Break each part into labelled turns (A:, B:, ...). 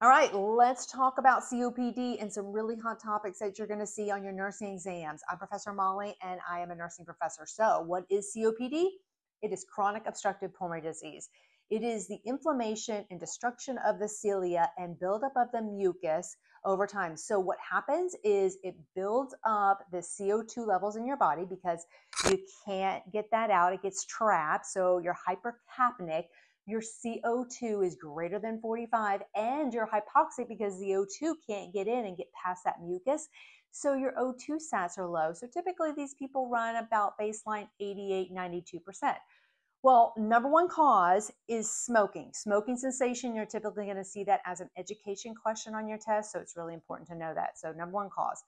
A: All right, let's talk about COPD and some really hot topics that you're going to see on your nursing exams. I'm Professor Mollie and I am a nursing professor. So, what is COPD? It is chronic obstructive pulmonary disease. It is the inflammation and destruction of the cilia and buildup of the mucus over time. So, what happens is it builds up the CO2 levels in your body because you can't get that out, it gets trapped. So, you're hypercapnic your CO2 is greater than 45 and you're hypoxic because the O2 can't get in and get past that mucus. So your O2 sats are low. So typically these people run about baseline 88, 92%. Well, number one cause is smoking. Smoking cessation, you're typically going to see that as an education question on your test. So it's really important to know that. So, number one cause.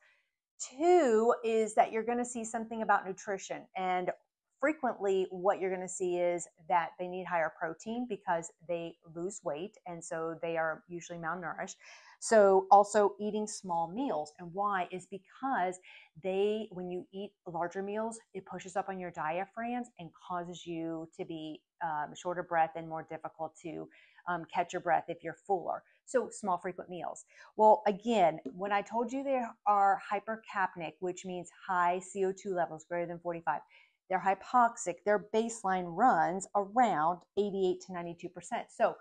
A: Two is that you're going to see something about nutrition. And frequently what you're going to see is that they need higher protein because they lose weight and so they are usually malnourished. So also eating small meals and why is because they when you eat larger meals it pushes up on your diaphragms and causes you to be um, shorter breath and more difficult to um, catch your breath if you're fuller. So small frequent meals. Well again when i told you they are hypercapnic which means high co2 levels greater than 45 they're hypoxic, their baseline runs around 88 to 92%. So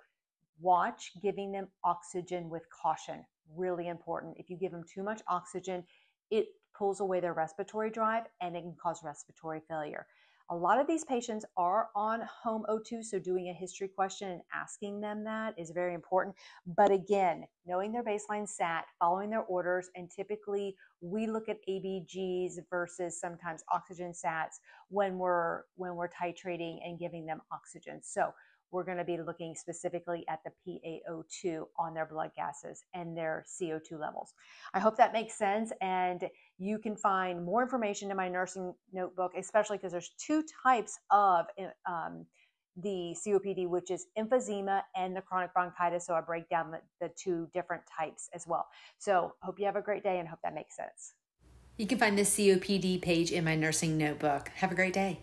A: watch giving them oxygen with caution. Really important. If you give them too much oxygen, it pulls away their respiratory drive and it can cause respiratory failure. A lot of these patients are on home O2, so doing a history question and asking them that is very important. But again, knowing their baseline SAT, following their orders, and typically we look at ABGs versus sometimes oxygen SATs when we're when we're titrating and giving them oxygen. So we're going to be looking specifically at the PaO2 on their blood gases and their CO2 levels. I hope that makes sense. And you can find more information in my nursing notebook, especially because there's two types of um, the COPD, which is emphysema and the chronic bronchitis. So I break down the, the two different types as well. So hope you have a great day and hope that makes sense.
B: You can find the COPD page in my nursing notebook. Have a great day.